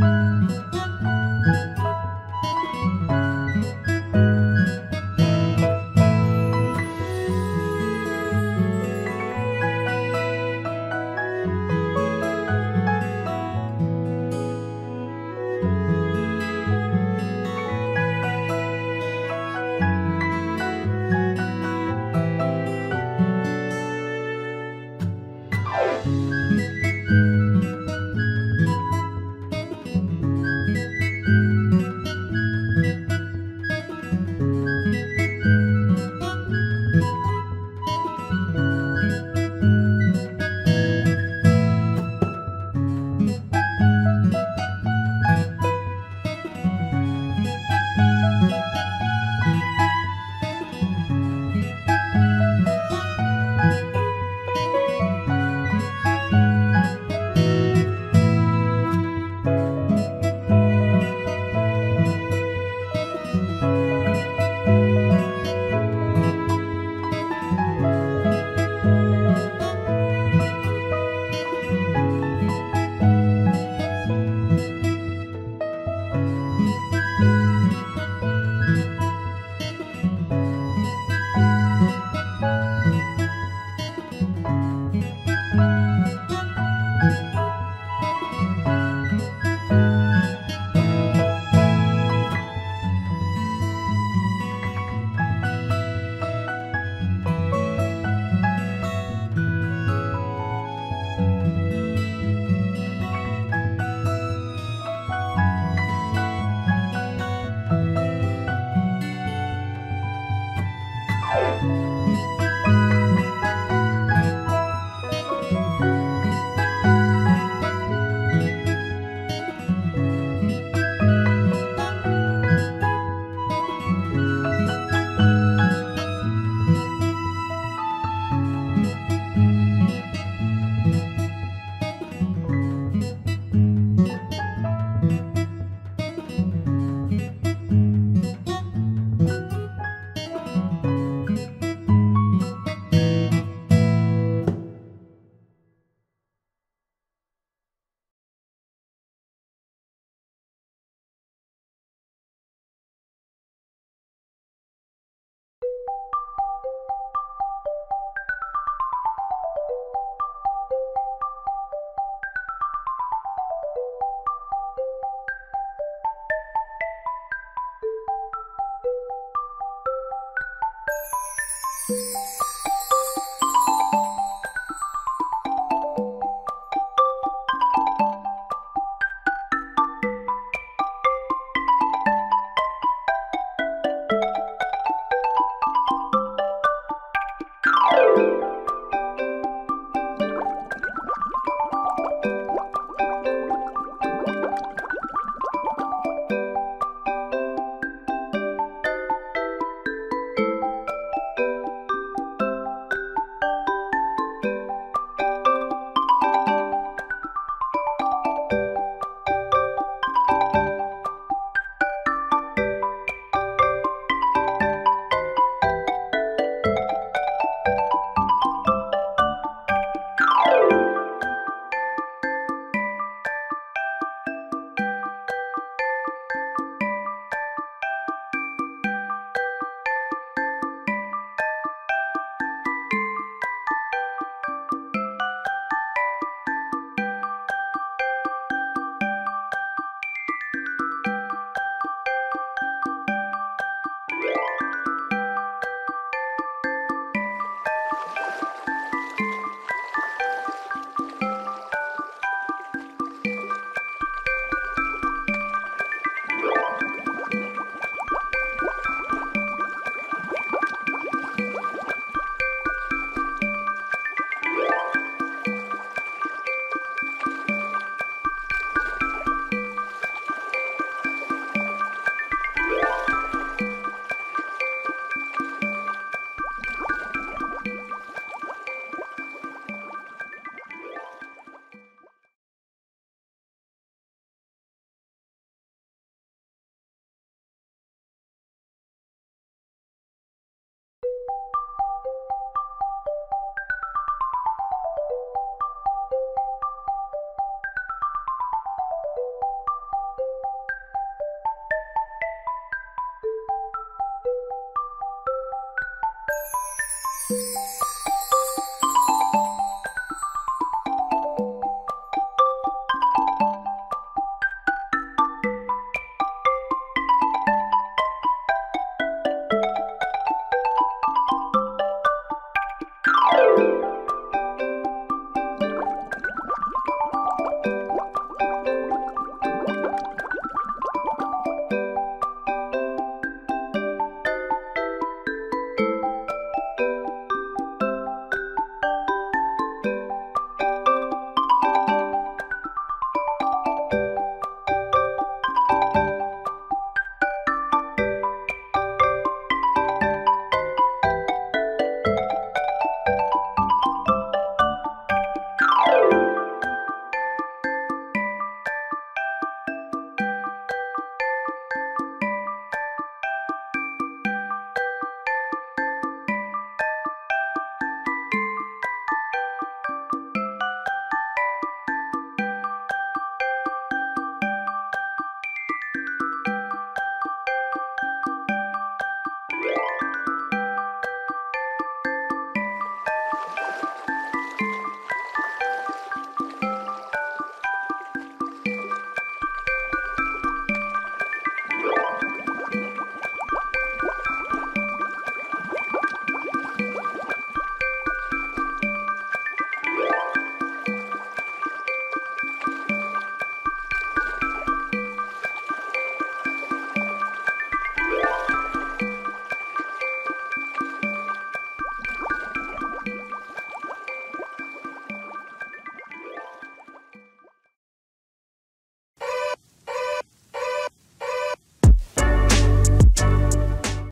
Música